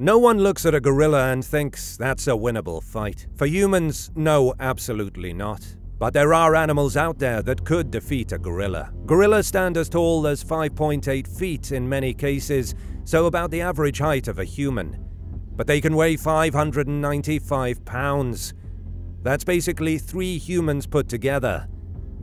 No one looks at a gorilla and thinks that's a winnable fight. For humans, no, absolutely not. But there are animals out there that could defeat a gorilla. Gorillas stand as tall as 5.8 feet in many cases, so about the average height of a human. But they can weigh 595 pounds. That's basically three humans put together.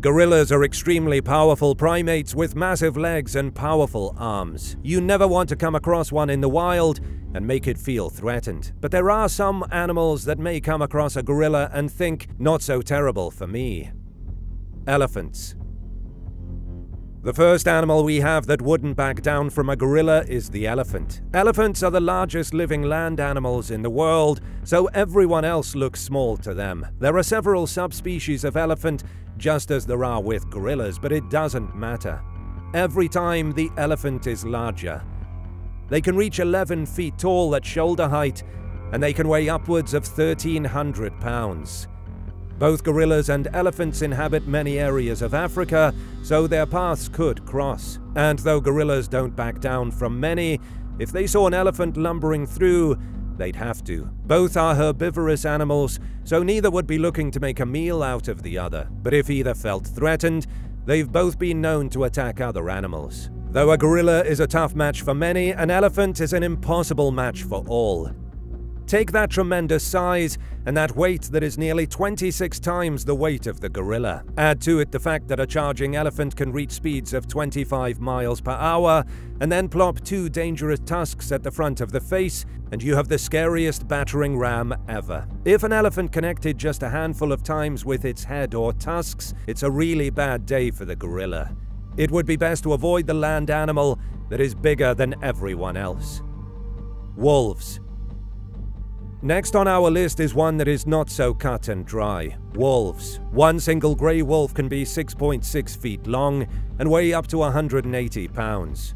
Gorillas are extremely powerful primates with massive legs and powerful arms. You never want to come across one in the wild and make it feel threatened. But there are some animals that may come across a gorilla and think, not so terrible for me. Elephants. The first animal we have that wouldn't back down from a gorilla is the elephant. Elephants are the largest living land animals in the world, so everyone else looks small to them. There are several subspecies of elephant, just as there are with gorillas, but it doesn't matter. Every time the elephant is larger. They can reach 11 feet tall at shoulder height, and they can weigh upwards of 1,300 pounds. Both gorillas and elephants inhabit many areas of Africa, so their paths could cross. And though gorillas don't back down from many, if they saw an elephant lumbering through, they'd have to. Both are herbivorous animals, so neither would be looking to make a meal out of the other. But if either felt threatened, they've both been known to attack other animals. Though a gorilla is a tough match for many, an elephant is an impossible match for all. Take that tremendous size and that weight that is nearly 26 times the weight of the gorilla. Add to it the fact that a charging elephant can reach speeds of 25 miles per hour, and then plop two dangerous tusks at the front of the face, and you have the scariest battering ram ever. If an elephant connected just a handful of times with its head or tusks, it's a really bad day for the gorilla. It would be best to avoid the land animal that is bigger than everyone else. Wolves. Next on our list is one that is not so cut and dry. Wolves. One single grey wolf can be 6.6 feet long and weigh up to 180 pounds.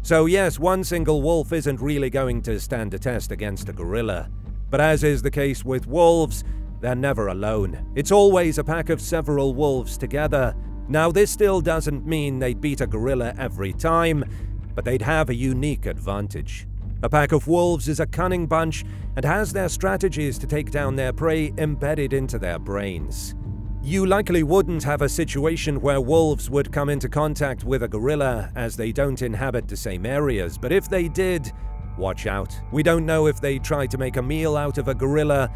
So yes, one single wolf isn't really going to stand a test against a gorilla. But as is the case with wolves, they're never alone. It's always a pack of several wolves together. Now this still doesn't mean they'd beat a gorilla every time, but they'd have a unique advantage. A pack of wolves is a cunning bunch and has their strategies to take down their prey embedded into their brains. You likely wouldn't have a situation where wolves would come into contact with a gorilla as they don't inhabit the same areas, but if they did, watch out. We don't know if they tried to make a meal out of a gorilla.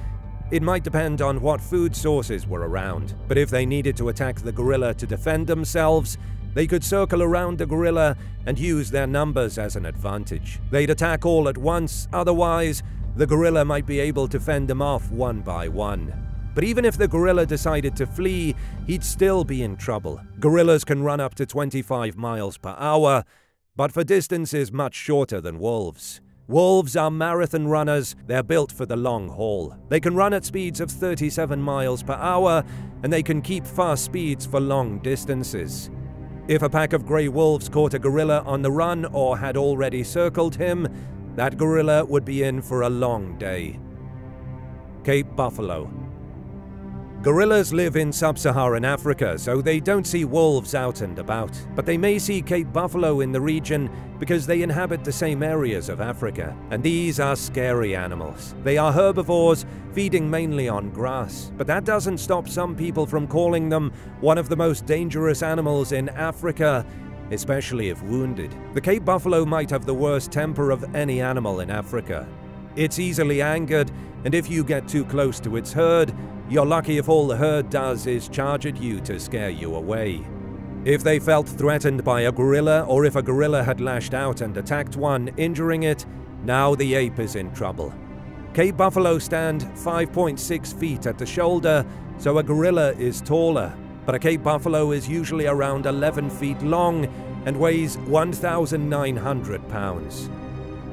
It might depend on what food sources were around, but if they needed to attack the gorilla to defend themselves, they could circle around the gorilla and use their numbers as an advantage. They'd attack all at once, otherwise, the gorilla might be able to fend them off one by one. But even if the gorilla decided to flee, he'd still be in trouble. Gorillas can run up to 25 miles per hour, but for distances much shorter than wolves. Wolves are marathon runners, they're built for the long haul. They can run at speeds of 37 miles per hour, and they can keep fast speeds for long distances. If a pack of grey wolves caught a gorilla on the run or had already circled him, that gorilla would be in for a long day. Cape Buffalo Gorillas live in sub-Saharan Africa, so they don't see wolves out and about. But they may see Cape Buffalo in the region because they inhabit the same areas of Africa. And these are scary animals. They are herbivores, feeding mainly on grass. But that doesn't stop some people from calling them one of the most dangerous animals in Africa, especially if wounded. The Cape Buffalo might have the worst temper of any animal in Africa. It's easily angered, and if you get too close to its herd, you're lucky if all the herd does is charge at you to scare you away. If they felt threatened by a gorilla, or if a gorilla had lashed out and attacked one, injuring it, now the ape is in trouble. Cape buffalo stand 5.6 feet at the shoulder, so a gorilla is taller, but a Cape buffalo is usually around 11 feet long and weighs 1,900 pounds.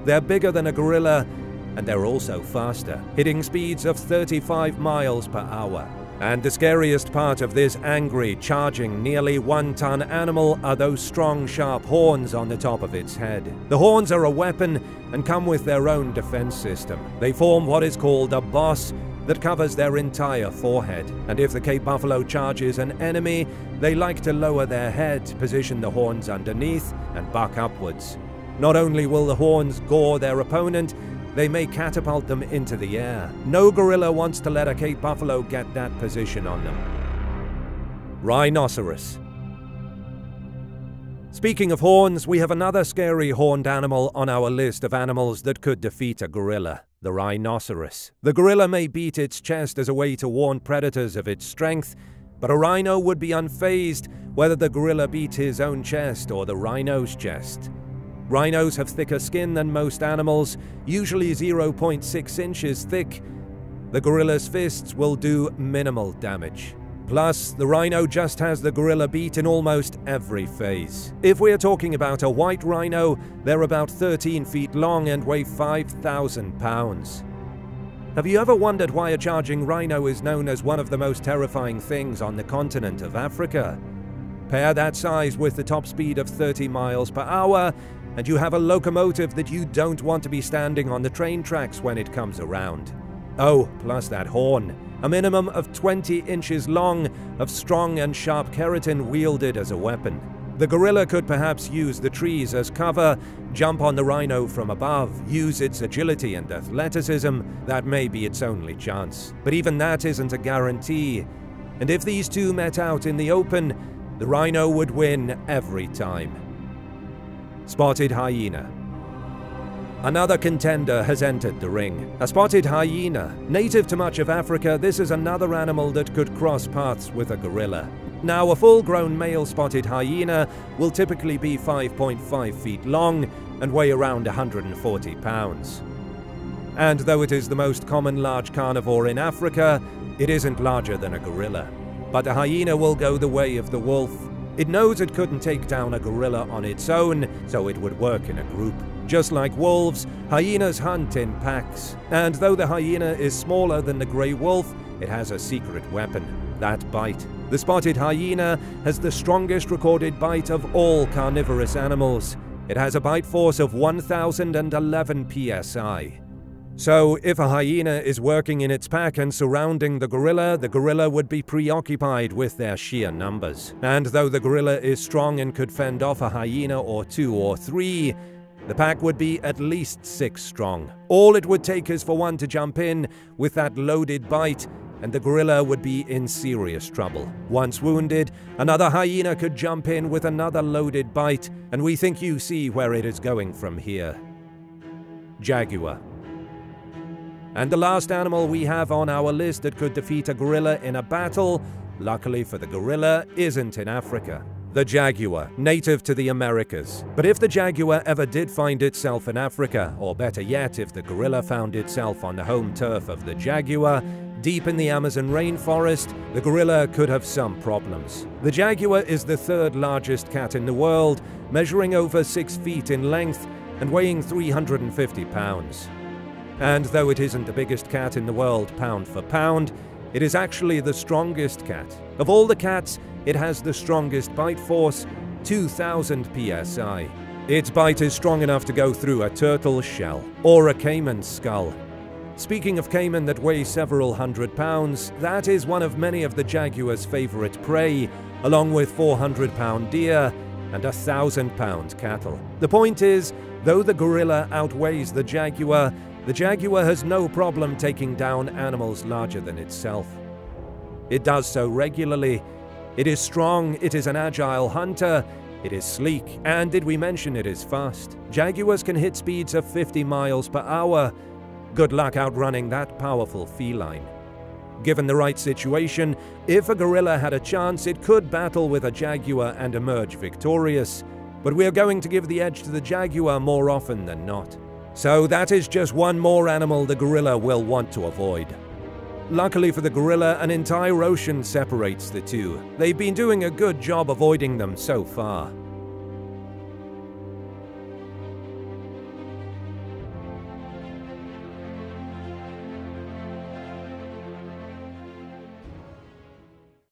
They're bigger than a gorilla and they're also faster, hitting speeds of 35 miles per hour. And the scariest part of this angry, charging, nearly one-ton animal are those strong, sharp horns on the top of its head. The horns are a weapon and come with their own defense system. They form what is called a boss that covers their entire forehead. And if the Cape Buffalo charges an enemy, they like to lower their head, position the horns underneath, and buck upwards. Not only will the horns gore their opponent, they may catapult them into the air. No gorilla wants to let a Cape buffalo get that position on them. Rhinoceros. Speaking of horns, we have another scary horned animal on our list of animals that could defeat a gorilla the rhinoceros. The gorilla may beat its chest as a way to warn predators of its strength, but a rhino would be unfazed whether the gorilla beat his own chest or the rhino's chest. Rhinos have thicker skin than most animals, usually 0.6 inches thick. The gorilla's fists will do minimal damage. Plus, the rhino just has the gorilla beat in almost every phase. If we are talking about a white rhino, they're about 13 feet long and weigh 5,000 pounds. Have you ever wondered why a charging rhino is known as one of the most terrifying things on the continent of Africa? Pair that size with the top speed of 30 miles per hour, and you have a locomotive that you don't want to be standing on the train tracks when it comes around. Oh, plus that horn a minimum of 20 inches long, of strong and sharp keratin wielded as a weapon. The gorilla could perhaps use the trees as cover, jump on the rhino from above, use its agility and athleticism. That may be its only chance. But even that isn't a guarantee. And if these two met out in the open, the rhino would win every time. Spotted hyena. Another contender has entered the ring. A spotted hyena. Native to much of Africa, this is another animal that could cross paths with a gorilla. Now, a full-grown male spotted hyena will typically be 5.5 feet long and weigh around 140 pounds. And though it is the most common large carnivore in Africa, it isn't larger than a gorilla. But a hyena will go the way of the wolf. It knows it couldn't take down a gorilla on its own, so it would work in a group. Just like wolves, hyenas hunt in packs, and though the hyena is smaller than the grey wolf, it has a secret weapon, that bite. The spotted hyena has the strongest recorded bite of all carnivorous animals. It has a bite force of 1011 psi. So, if a hyena is working in its pack and surrounding the gorilla, the gorilla would be preoccupied with their sheer numbers. And though the gorilla is strong and could fend off a hyena or two or three, the pack would be at least six strong. All it would take is for one to jump in with that loaded bite, and the gorilla would be in serious trouble. Once wounded, another hyena could jump in with another loaded bite, and we think you see where it is going from here. Jaguar. And the last animal we have on our list that could defeat a gorilla in a battle, luckily for the gorilla, isn't in Africa. The jaguar, native to the Americas. But if the jaguar ever did find itself in Africa, or better yet, if the gorilla found itself on the home turf of the jaguar, deep in the Amazon rainforest, the gorilla could have some problems. The jaguar is the third largest cat in the world, measuring over 6 feet in length and weighing 350 pounds. And though it isn't the biggest cat in the world pound for pound, it is actually the strongest cat. Of all the cats, it has the strongest bite force, 2000 psi. Its bite is strong enough to go through a turtle's shell or a caiman's skull. Speaking of caiman that weigh several hundred pounds, that is one of many of the jaguar's favorite prey, along with 400 pound deer and a thousand pound cattle. The point is, though the gorilla outweighs the jaguar, the jaguar has no problem taking down animals larger than itself. It does so regularly. It is strong, it is an agile hunter, it is sleek, and did we mention it is fast? Jaguars can hit speeds of 50 miles per hour. Good luck outrunning that powerful feline. Given the right situation, if a gorilla had a chance, it could battle with a jaguar and emerge victorious. But we're going to give the edge to the jaguar more often than not. So that is just one more animal the gorilla will want to avoid. Luckily for the gorilla, an entire ocean separates the two. They've been doing a good job avoiding them so far.